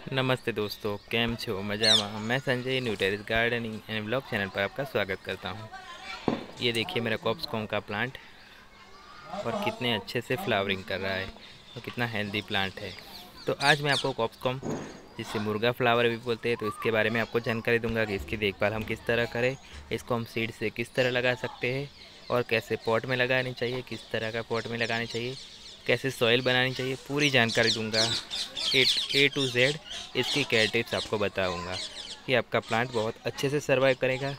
नमस्ते दोस्तों કેમ છો મજામાં मैं Sanjay new terrace gardening and blog channel पर आपका स्वागत करता हूँ ये देखिए मेरा कॉप्सकॉम का प्लांट और कितने अच्छे से फ्लावरिंग कर रहा है और कितना हेल्दी प्लांट है तो आज मैं आपको कॉप्सकॉम जिसे मुर्गा फ्लावर भी बोलते हैं तो इसके बारे में आपको जानकारी दूंगा कि इसकी देखभाल हम किस तरह करें इसको हम सीड से किस तरह लगा सकते हैं और कैसे पॉट में लगानी चाहिए किस तरह का पॉट में लगानी चाहिए कैसे सॉइल बनानी चाहिए, पूरी जानकारी दूँगा। ए ए टू जेड इसकी केयर टिप्स आपको बताऊँगा। कि आपका प्लांट बहुत अच्छे से सर्वाइव करेगा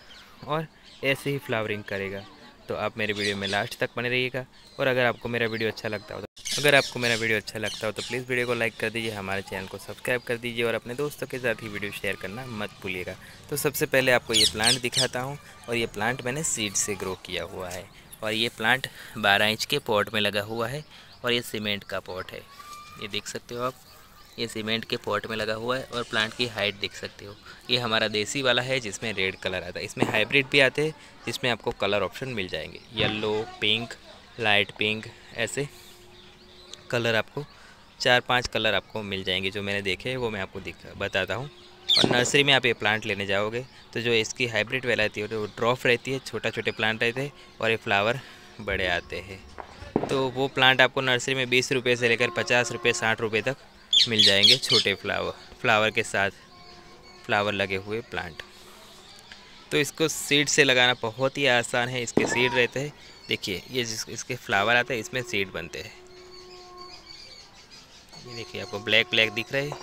और ऐसे ही फ्लावरिंग करेगा। तो आप मेरे वीडियो में लास्ट तक बने रहिएगा और अगर आपको मेरा वीडियो अच्छा लगता हो तो अगर आपको मेरा वीडियो अच्छा लगता हो तो प्लीज़ वीडियो को लाइक कर दीजिए, हमारे चैनल को सब्सक्राइब कर दीजिए और अपने दोस्तों के साथ ही वीडियो शेयर करना मत भूलिएगा। तो सबसे पहले आपको ये प्लांट दिखाता हूँ और ये प्लांट मैंने सीड से ग्रो किया हुआ है और ये प्लांट बारह इंच के पॉट में लगा हुआ है। और ये सीमेंट का पॉट है। ये देख सकते हो आप। ये सीमेंट के पॉट में लगा हुआ है और प्लांट की हाइट देख सकते हो। ये हमारा देसी वाला है जिसमें रेड कलर आता है। इसमें हाइब्रिड भी आते हैं, जिसमें आपको कलर ऑप्शन मिल जाएँगे। येलो, पिंक, लाइट पिंक, ऐसे कलर आपको, चार पाँच कलर आपको मिल जाएँगे जो मैंने देखे हैं, वो मैं आपको दिख, बताता हूँ। और नर्सरी में आप ये प्लांट लेने जाओगे तो जो इसकी हाइब्रिड रहती है, वो ड्रॉफ रहती है छोटा छोटे प्लांट रहते हैं और ये फ्लावर बड़े आते हैं। तो वो प्लांट आपको नर्सरी में बीस रुपये से लेकर पचास रुपये साठ रुपये तक मिल जाएँगे छोटे फ्लावर फ्लावर के साथ फ्लावर लगे हुए प्लांट तो इसको सीड से लगाना बहुत ही आसान है, इसके सीड रहते हैं. देखिए, ये जिस, इसके फ्लावर आते हैं, इसमें सीड बनते हैं. ये देखिए, आपको ब्लैक ब्लैक दिख रहे हैं.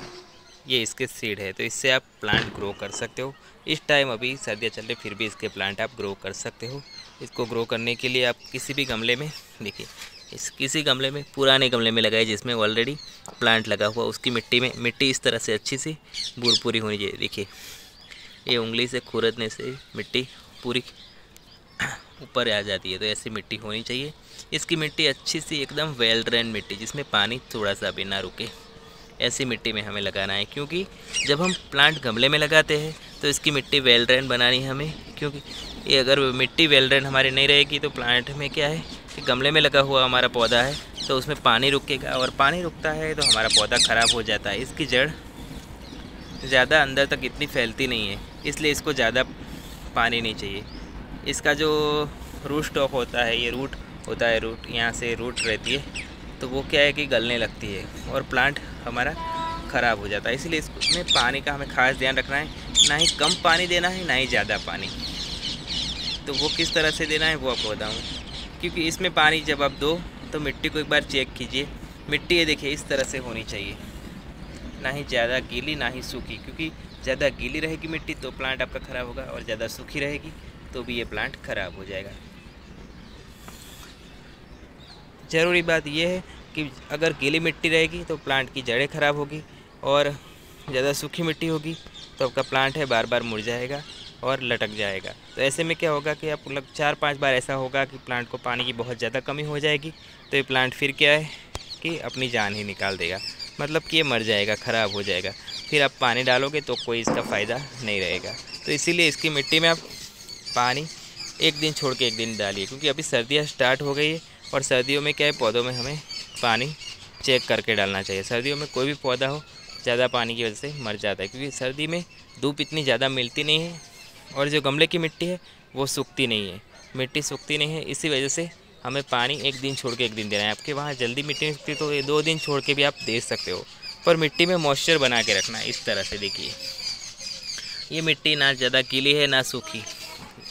ये इसके सीड है तो इससे आप प्लांट ग्रो कर सकते हो. इस टाइम अभी सर्दियाँ चल रही फिर भी इसके प्लांट आप ग्रो कर सकते हो. इसको ग्रो करने के लिए आप किसी भी गमले में, देखिए, इस किसी गमले में, पुराने गमले में लगाए जिसमें ऑलरेडी प्लांट लगा हुआ, उसकी मिट्टी में, मिट्टी इस तरह से अच्छी सी पूरी होनी चाहिए। देखिए, ये उंगली से खुरदने से मिट्टी पूरी ऊपर आ जाती है तो ऐसी मिट्टी होनी चाहिए। इसकी मिट्टी अच्छी सी एकदम वेल ड्रेन मिट्टी, जिसमें पानी थोड़ा सा भी ना रुके। ऐसी मिट्टी में हमें लगाना है, क्योंकि जब हम प्लांट गमले में लगाते हैं तो इसकी मिट्टी वेल ड्रेन बनानी है हमें, क्योंकि ये अगर मिट्टी वेल ड्रेन हमारी नहीं रहेगी तो प्लांट में क्या है? कि गमले में लगा हुआ हमारा पौधा है तो उसमें पानी रुकेगा और पानी रुकता है तो हमारा पौधा ख़राब हो जाता है। इसकी जड़ ज़्यादा अंदर तक इतनी फैलती नहीं है, इसलिए इसको ज़्यादा पानी नहीं चाहिए। इसका जो रूट स्टॉक होता है, ये रूट होता है रूट यहाँ से रूट रहती है तो वो क्या है कि गलने लगती है और प्लांट हमारा ख़राब हो जाता है। इसलिए इसमें पानी का हमें खास ध्यान रखना है, ना ही कम पानी देना है, ना ही ज़्यादा पानी। तो वो किस तरह से देना है वो आपको बताऊँ। क्योंकि इसमें पानी जब आप दो तो मिट्टी को एक बार चेक कीजिए। मिट्टी ये देखिए, इस तरह से होनी चाहिए। ना ही ज़्यादा गीली, ना ही सूखी। क्योंकि ज़्यादा गीली रहेगी मिट्टी तो प्लांट आपका ख़राब होगा, और ज़्यादा सूखी रहेगी तो भी ये प्लांट ख़राब हो जाएगा। ज़रूरी बात यह है कि अगर गीली मिट्टी रहेगी तो प्लांट की जड़ें ख़राब होगी, और ज़्यादा सूखी मिट्टी होगी तो आपका प्लांट है बार बार मुड़ जाएगा। और लटक जाएगा। तो ऐसे में क्या होगा कि आप मतलब चार पाँच बार ऐसा होगा कि प्लांट को पानी की बहुत ज़्यादा कमी हो जाएगी। तो ये प्लांट फिर क्या है कि अपनी जान ही निकाल देगा। मतलब कि ये मर जाएगा, ख़राब हो जाएगा। फिर आप पानी डालोगे तो कोई इसका फ़ायदा नहीं रहेगा। तो इसीलिए इसकी मिट्टी में आप पानी एक दिन छोड़ के एक दिन डालिए, क्योंकि अभी सर्दियाँ स्टार्ट हो गई है और सर्दियों में क्या है, पौधों में हमें पानी चेक करके डालना चाहिए। सर्दियों में कोई भी पौधा हो, ज़्यादा पानी की वजह से मर जाता है, क्योंकि सर्दी में धूप इतनी ज़्यादा मिलती नहीं है। और जो गमले की मिट्टी है, वो सूखती नहीं है। मिट्टी सूखती नहीं है, इसी वजह से हमें पानी एक दिन छोड़ के एक दिन देना है। आपके वहाँ जल्दी मिट्टी नहीं सूखती तो ये दो दिन छोड़ के भी आप दे सकते हो। पर मिट्टी में मॉइस्चर बना के रखना, इस तरह से देखिए। ये मिट्टी ना ज़्यादा गीली है, ना सूखी।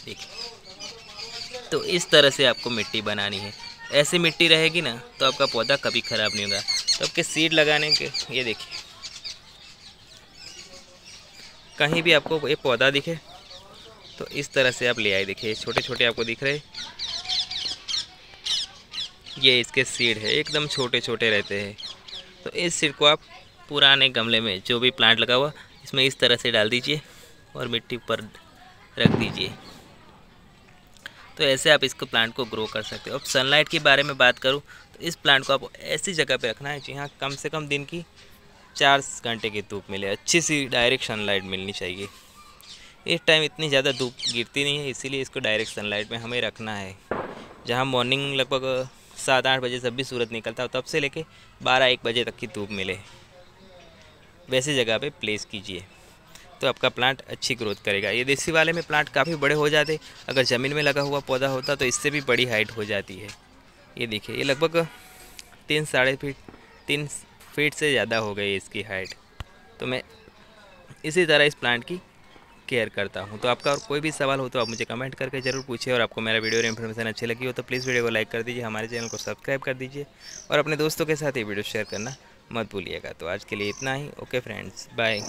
देखिए। तो इस तरह से आपको मिट्टी बनानी है। ऐसी मिट्टी रहेगी ना तो आपका पौधा कभी ख़राब नहीं होगा। तो आपके सीड लगाने के, ये देखिए। कहीं भी आपको ये पौधा दिखे तो इस तरह से आप ले आए। देखिए छोटे छोटे आपको दिख रहे ये इसके सीड है, एकदम छोटे छोटे रहते हैं। तो इस सीड को आप पुराने गमले में जो भी प्लांट लगा हुआ, इसमें इस तरह से डाल दीजिए और मिट्टी पर रख दीजिए। तो ऐसे आप इसको प्लांट को ग्रो कर सकते हो। अब सनलाइट के बारे में बात करूँ तो इस प्लांट को आप ऐसी जगह पर रखना है, जहाँ कम से कम दिन की चार घंटे की धूप मिले। अच्छी सी डायरेक्ट सनलाइट मिलनी चाहिए। इस टाइम इतनी ज़्यादा धूप गिरती नहीं है, इसीलिए इसको डायरेक्ट सनलाइट में हमें रखना है। जहाँ मॉर्निंग लगभग सात आठ बजे जब भी सूरज निकलता हो, तब से लेके बारह एक बजे तक की धूप मिले। वैसे जगह पे प्लेस कीजिए। तो आपका प्लांट अच्छी ग्रोथ करेगा। ये देसी वाले में प्लांट काफ़ी बड़े हो जाते। अगर ज़मीन में लगा हुआ पौधा होता तो इससे भी बड़ी हाइट हो जाती है। ये देखिए, ये लगभग तीन साढ़े फीट, तीन फीट से ज़्यादा हो गई इसकी हाइट तो मैं इसी तरह इस प्लांट की केयर करता हूँ। तो आपका और कोई भी सवाल हो तो आप मुझे कमेंट करके ज़रूर पूछिए और आपको मेरा वीडियो और इन्फॉर्मेशन अच्छी लगी हो तो प्लीज़ वीडियो को लाइक कर दीजिए, हमारे चैनल को सब्सक्राइब कर दीजिए और अपने दोस्तों के साथ ये वीडियो शेयर करना मत भूलिएगा। तो आज के लिए इतना ही। Okay friends bye